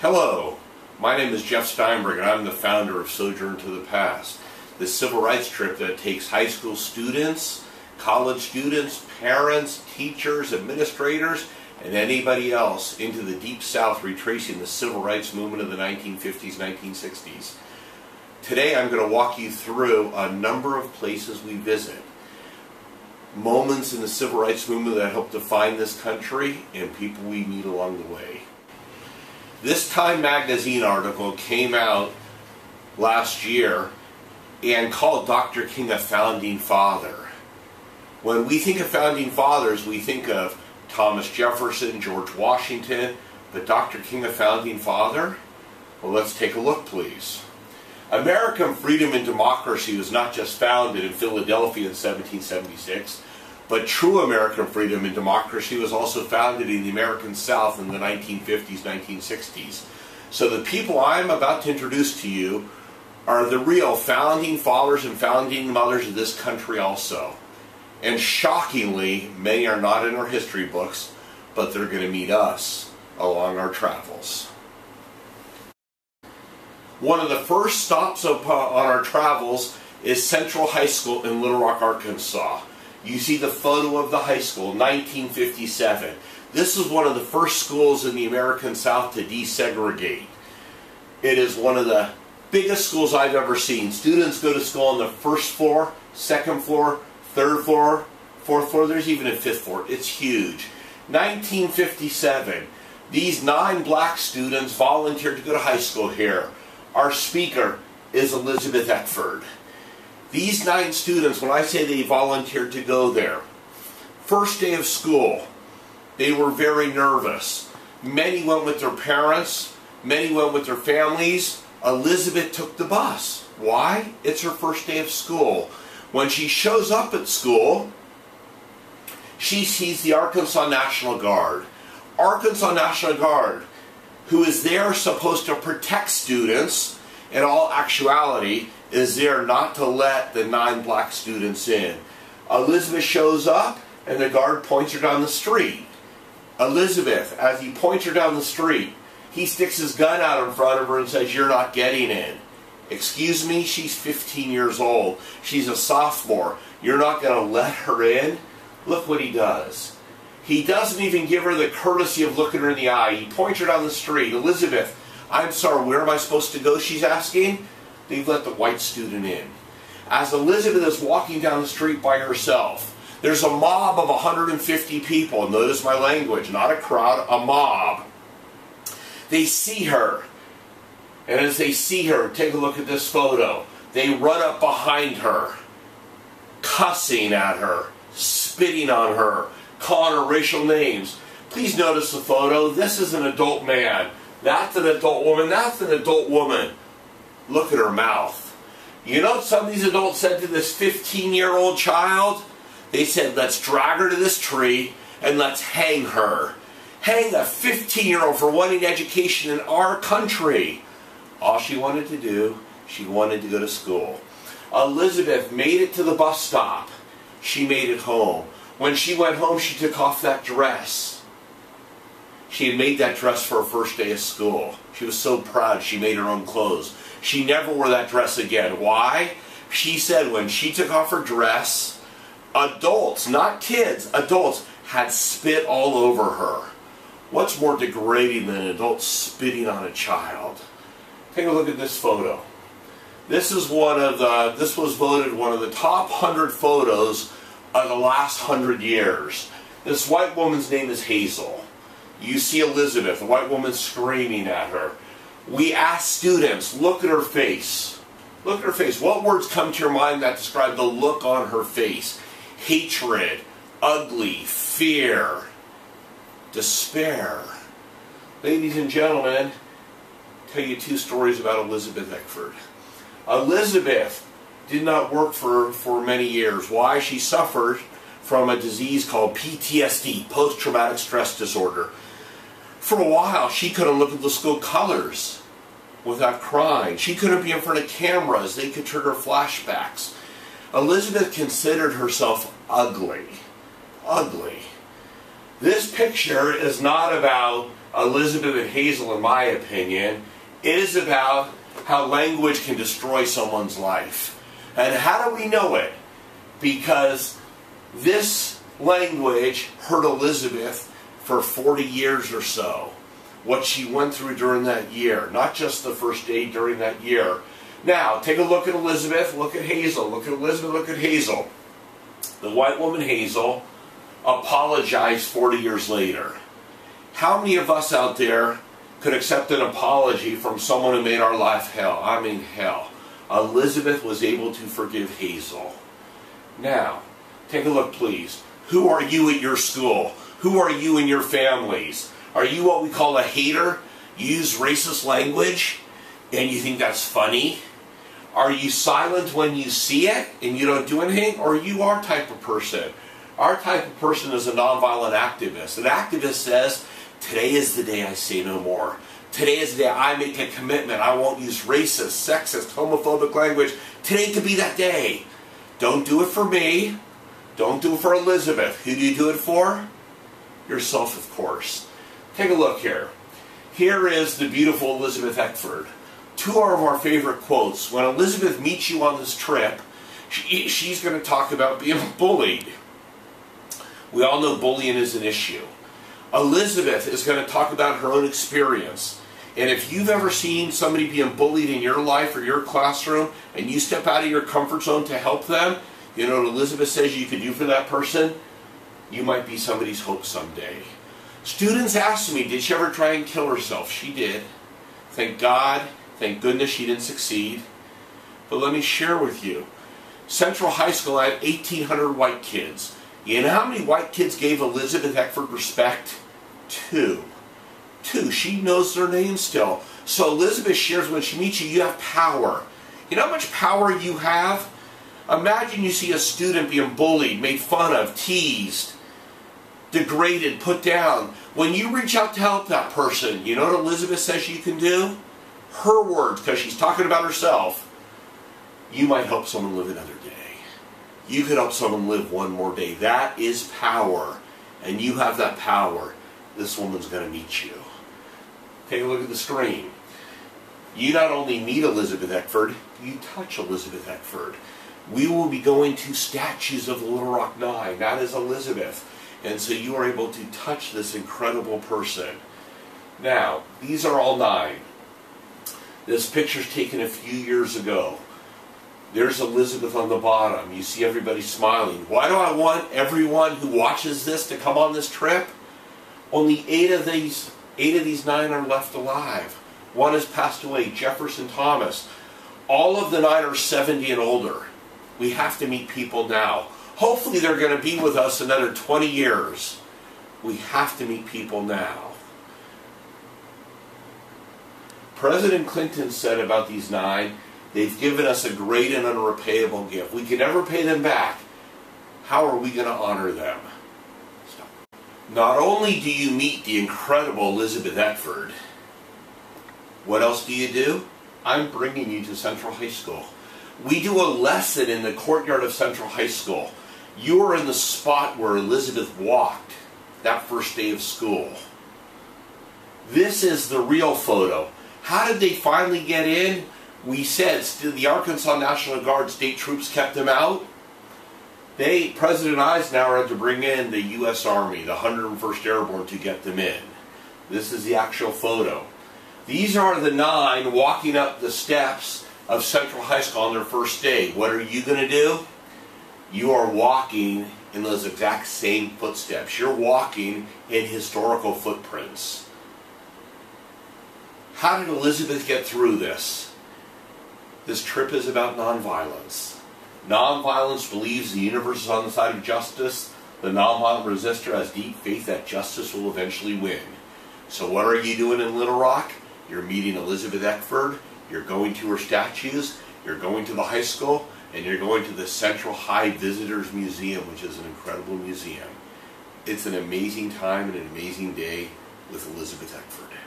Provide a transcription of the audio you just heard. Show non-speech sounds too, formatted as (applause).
Hello, my name is Jeff Steinberg and I'm the founder of Sojourn to the Past, the civil rights trip that takes high school students, college students, parents, teachers, administrators, and anybody else into the Deep South retracing the civil rights movement of the 1950s, 1960s. Today I'm going to walk you through a number of places we visit, moments in the civil rights movement that helped define this country, and people we meet along the way. This Time magazine article came out last year and called Dr. King a founding father. When we think of founding fathers, we think of Thomas Jefferson, George Washington, but Dr. King a founding father? Well, let's take a look, please. American freedom and democracy was not just founded in Philadelphia in 1776, but true American freedom and democracy was also founded in the American South in the 1950s, 1960s. So the people I'm about to introduce to you are the real founding fathers and founding mothers of this country also. And shockingly, many are not in our history books, but they're going to meet us along our travels. One of the first stops on our travels is Central High School in Little Rock, Arkansas. You see the photo of the high school, 1957. This is one of the first schools in the American South to desegregate. It is one of the biggest schools I've ever seen. Students go to school on the first floor, second floor, third floor, fourth floor. There's even a fifth floor. It's huge. 1957. These nine black students volunteered to go to high school here. Our speaker is Elizabeth Eckford. These nine students, when I say they volunteered to go there, first day of school, they were very nervous. Many went with their parents, many went with their families. Elizabeth took the bus. Why? It's her first day of school. When she shows up at school, she sees the Arkansas National Guard. Arkansas National Guard, who is there supposed to protect students, in all actuality, is there not to let the nine black students in. Elizabeth shows up and the guard points her down the street. Elizabeth, as he points her down the street, he sticks his gun out in front of her and says, You're not getting in. Excuse me, she's 15 years old. She's a sophomore. You're not going to let her in? Look what he does. He doesn't even give her the courtesy of looking her in the eye. He points her down the street. Elizabeth, I'm sorry, where am I supposed to go? She's asking. They've let the white student in. As Elizabeth is walking down the street by herself, there's a mob of 150 people. Notice my language, not a crowd, a mob. They see her. And as they see her, take a look at this photo. They run up behind her, cussing at her, spitting on her, calling her racial names. Please notice the photo. This is an adult man. That's an adult woman. That's an adult woman. Look at her mouth. You know some of these adults said to this 15 year old child? They said, let's drag her to this tree and let's hang her. Hang a 15 year old for wanting education in our country. All she wanted to do, she wanted to go to school. Elizabeth made it to the bus stop. She made it home. When she went home, she took off that dress. She had made that dress for her first day of school. She was so proud she made her own clothes. She never wore that dress again. Why? She said when she took off her dress, adults, not kids, adults, had spit all over her. What's more degrading than an adult spitting on a child? Take a look at this photo. This is one of the, this was voted one of the top 100 photos of the last 100 years. This white woman's name is Hazel. You see Elizabeth, a white woman screaming at her we ask students, look at her face. Look at her face. What words come to your mind that describe the look on her face? Hatred, ugly, fear, despair. Ladies and gentlemen, tell you two stories about Elizabeth Eckford. Elizabeth did not work for, for many years. Why? She suffered from a disease called PTSD, post-traumatic stress disorder. For a while, she couldn't look at the school colors without crying. She couldn't be in front of cameras. They could trigger flashbacks. Elizabeth considered herself ugly. Ugly. This picture is not about Elizabeth and Hazel, in my opinion, It is about how language can destroy someone's life. And how do we know it? Because this language hurt Elizabeth for 40 years or so. What she went through during that year, not just the first day during that year. Now, take a look at Elizabeth, look at Hazel, look at Elizabeth, look at Hazel. The white woman Hazel apologized 40 years later. How many of us out there could accept an apology from someone who made our life hell? I mean, hell. Elizabeth was able to forgive Hazel. Now, take a look, please. Who are you at your school? Who are you and your families? Are you what we call a hater? You use racist language and you think that's funny? Are you silent when you see it and you don't do anything? Or are you our type of person? Our type of person is a nonviolent activist. An activist says, today is the day I say no more. Today is the day I make a commitment. I won't use racist, sexist, homophobic language. Today could be that day. Don't do it for me. Don't do it for Elizabeth. Who do you do it for? Yourself, of course. Take a look here. Here is the beautiful Elizabeth Eckford two of our favorite quotes. When Elizabeth meets you on this trip, she, she's going to talk about being (laughs) bullied. We all know bullying is an issue. Elizabeth is going to talk about her own experience. And if you've ever seen somebody being bullied in your life or your classroom and you step out of your comfort zone to help them, you know what Elizabeth says you can do for that person? You might be somebody's hope someday. Students ask me, did she ever try and kill herself? She did. Thank God Thank goodness she didn't succeed. But let me share with you. Central High School I had 1,800 white kids. You know how many white kids gave Elizabeth Eckford respect? Two. Two. She knows their names still. So Elizabeth shares when she meets you, you have power. You know how much power you have? Imagine you see a student being bullied, made fun of, teased, degraded, put down. When you reach out to help that person, you know what Elizabeth says you can do? her words, because she's talking about herself, you might help someone live another day. You could help someone live one more day. That is power. And you have that power. This woman's going to meet you. Take a look at the screen. You not only meet Elizabeth Eckford, you touch Elizabeth Eckford. We will be going to statues of the Little Rock Nine. That is Elizabeth. And so you are able to touch this incredible person. Now, these are all nine. This picture's taken a few years ago. There's Elizabeth on the bottom. You see everybody smiling. Why do I want everyone who watches this to come on this trip? Only eight of these eight of these nine are left alive. One has passed away, Jefferson Thomas. All of the nine are 70 and older. We have to meet people now. Hopefully they're going to be with us another 20 years. We have to meet people now. President Clinton said about these nine, they've given us a great and unrepayable gift. We can never pay them back. How are we going to honor them? Stop. Not only do you meet the incredible Elizabeth Eckford, what else do you do? I'm bringing you to Central High School. We do a lesson in the courtyard of Central High School. You are in the spot where Elizabeth walked that first day of school. This is the real photo. How did they finally get in? We said the Arkansas National Guard state troops kept them out. They, President Eisenhower had to bring in the U.S. Army, the 101st Airborne, to get them in. This is the actual photo. These are the nine walking up the steps of Central High School on their first day. What are you going to do? You are walking in those exact same footsteps. You're walking in historical footprints. How did Elizabeth get through this? This trip is about nonviolence. Nonviolence believes the universe is on the side of justice. The nonviolent resistor has deep faith that justice will eventually win. So what are you doing in Little Rock? You're meeting Elizabeth Eckford. You're going to her statues. You're going to the high school. And you're going to the Central High Visitors Museum, which is an incredible museum. It's an amazing time and an amazing day with Elizabeth Eckford.